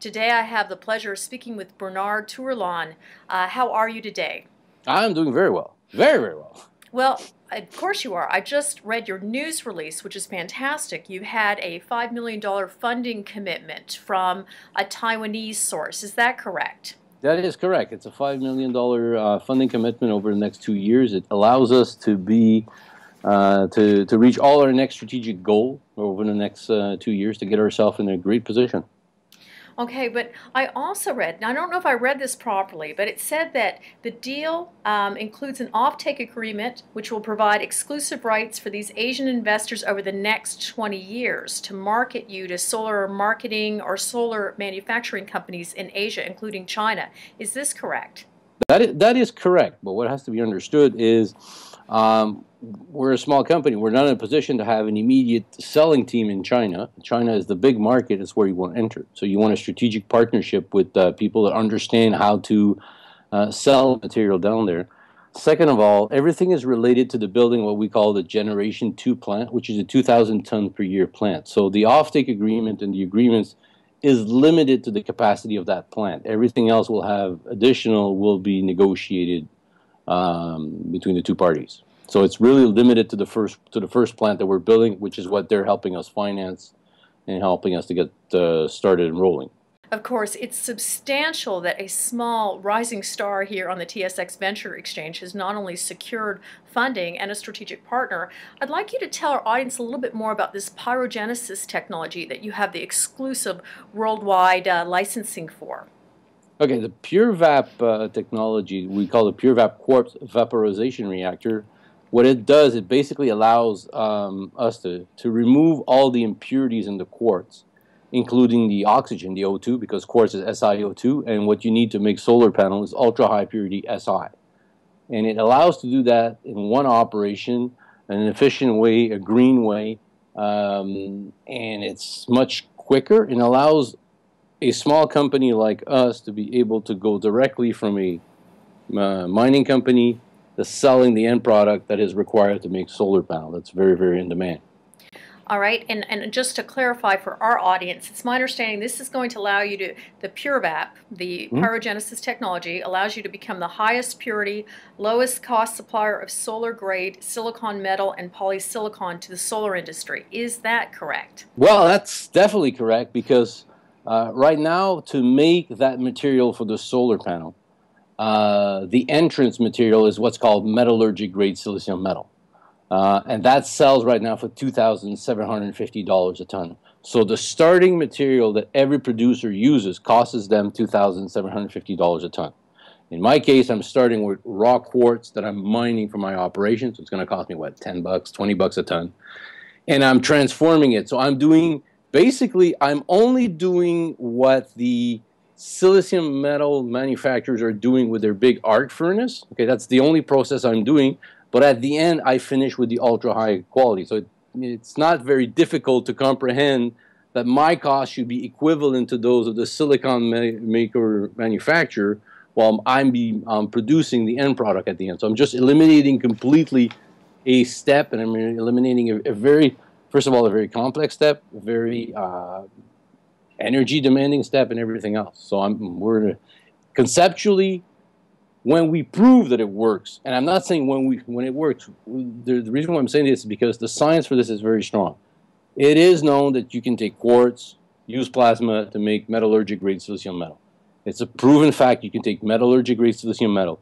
Today I have the pleasure of speaking with Bernard Tourillon. Uh, how are you today? I'm doing very well. Very, very well. Well, of course you are. I just read your news release, which is fantastic. You had a $5 million funding commitment from a Taiwanese source. Is that correct? That is correct. It's a $5 million uh, funding commitment over the next two years. It allows us to be uh, to, to reach all our next strategic goal over the next uh, two years to get ourselves in a great position. Okay, but I also read, I don't know if I read this properly, but it said that the deal um, includes an offtake agreement which will provide exclusive rights for these Asian investors over the next 20 years to market you to solar marketing or solar manufacturing companies in Asia, including China. Is this correct? That is, that is correct, but what has to be understood is um, we're a small company. We're not in a position to have an immediate selling team in China. China is the big market. It's where you want to enter. So you want a strategic partnership with uh, people that understand how to uh, sell material down there. Second of all, everything is related to the building what we call the Generation 2 plant, which is a 2,000 ton per year plant. So the offtake agreement and the agreements is limited to the capacity of that plant. Everything else will have additional, will be negotiated um, between the two parties. So it's really limited to the first to the first plant that we're building, which is what they're helping us finance and helping us to get uh, started and rolling. Of course, it's substantial that a small rising star here on the TSX Venture Exchange has not only secured funding and a strategic partner. I'd like you to tell our audience a little bit more about this pyrogenesis technology that you have the exclusive worldwide uh, licensing for. Okay, the PureVap uh, technology, we call the PureVap Quartz Vaporization Reactor, what it does, it basically allows um, us to, to remove all the impurities in the quartz, including the oxygen, the O2, because quartz is SiO2, and what you need to make solar panel is ultra high purity Si. And it allows to do that in one operation, an efficient way, a green way, um, and it's much quicker and allows a small company like us to be able to go directly from a uh, mining company the selling the end product that is required to make solar panel. That's very, very in demand. All right, and, and just to clarify for our audience, it's my understanding this is going to allow you to, the PureVap, the mm-hmm. pyrogenesis technology, allows you to become the highest purity, lowest cost supplier of solar grade silicon metal and polysilicon to the solar industry. Is that correct? Well, that's definitely correct because uh, right now, to make that material for the solar panel, uh, the entrance material is what's called metallurgic grade silicium metal. Uh, and that sells right now for $2,750 a ton. So the starting material that every producer uses costs them $2,750 a ton. In my case, I'm starting with raw quartz that I'm mining for my operation. So it's going to cost me, what, 10 bucks, 20 bucks a ton. And I'm transforming it. So I'm doing, basically, I'm only doing what the silicium metal manufacturers are doing with their big arc furnace. Okay, that's the only process I'm doing. But at the end, I finish with the ultra high quality. So it, it's not very difficult to comprehend that my cost should be equivalent to those of the silicon ma maker manufacturer while I'm be, um, producing the end product at the end. So I'm just eliminating completely a step and I'm eliminating a, a very, first of all, a very complex step, a very uh, energy demanding step and everything else. So I'm we're conceptually when we prove that it works, and I'm not saying when we when it works. The, the reason why I'm saying this is because the science for this is very strong. It is known that you can take quartz, use plasma to make metallurgic grade silicium metal. It's a proven fact you can take metallurgic grade silicium metal,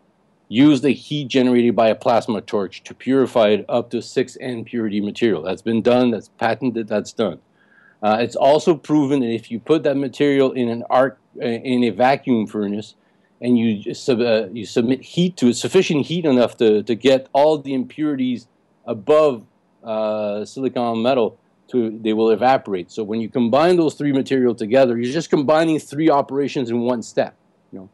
use the heat generated by a plasma torch to purify it up to 6N purity material. That's been done, that's patented, that's done. Uh, it's also proven that if you put that material in an arc uh, in a vacuum furnace and you uh, you submit heat to it, sufficient heat enough to, to get all the impurities above uh, silicon metal, to they will evaporate. So when you combine those three material together, you're just combining three operations in one step. You know,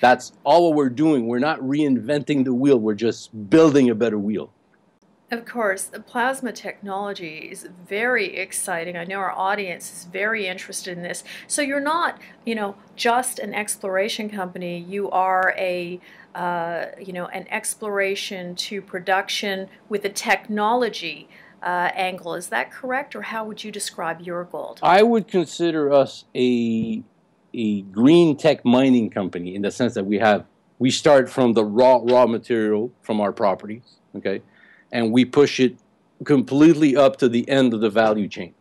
that's all we're doing. We're not reinventing the wheel. We're just building a better wheel. Of course, the plasma technology is very exciting. I know our audience is very interested in this. So you're not, you know, just an exploration company. You are a, uh, you know, an exploration to production with a technology uh, angle. Is that correct, or how would you describe Uragold? I would consider us a a green tech mining company in the sense that we have we start from the raw raw material from our properties, okay, and we push it completely up to the end of the value chain.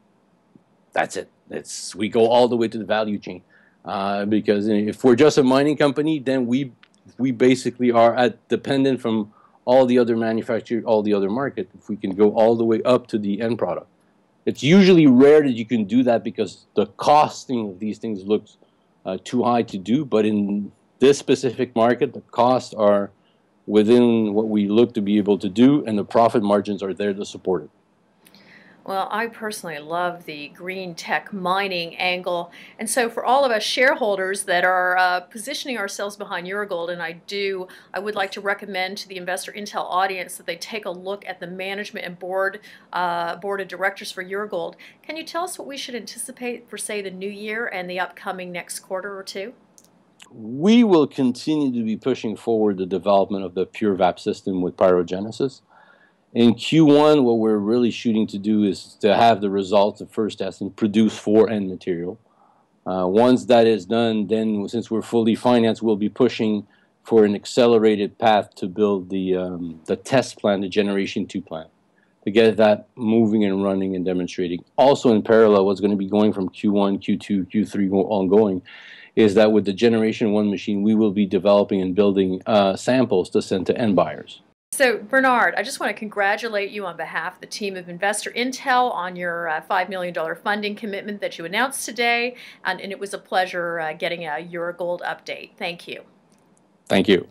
That's it. It's we go all the way to the value chain. Uh, because if we're just a mining company, then we we basically are at, dependent from all the other manufacturers, all the other market. If we can go all the way up to the end product, it's usually rare that you can do that because the costing of these things looks uh, too high to do. But in this specific market, the costs are within what we look to be able to do, and the profit margins are there to support it. Well, I personally love the green tech mining angle. And so for all of us shareholders that are uh, positioning ourselves behind Uragold, and I do, I would like to recommend to the Investor Intel audience that they take a look at the management and board, uh, board of directors for Uragold. Can you tell us what we should anticipate for, say, the new year and the upcoming next quarter or two? We will continue to be pushing forward the development of the PureVAP system with pyrogenesis. In Q1, what we're really shooting to do is to have the results of first testing produce for end material. Uh, once that is done, then since we're fully financed, we'll be pushing for an accelerated path to build the um, the test plan, the Generation 2 plan, to get that moving and running and demonstrating. Also in parallel, what's going to be going from Q1, Q2, Q3 ongoing is that with the Generation 1 machine, we will be developing and building uh, samples to send to end buyers. So, Bernard, I just want to congratulate you on behalf of the team of Investor Intel on your uh, $5 million funding commitment that you announced today. And, and it was a pleasure uh, getting a Uragold update. Thank you. Thank you.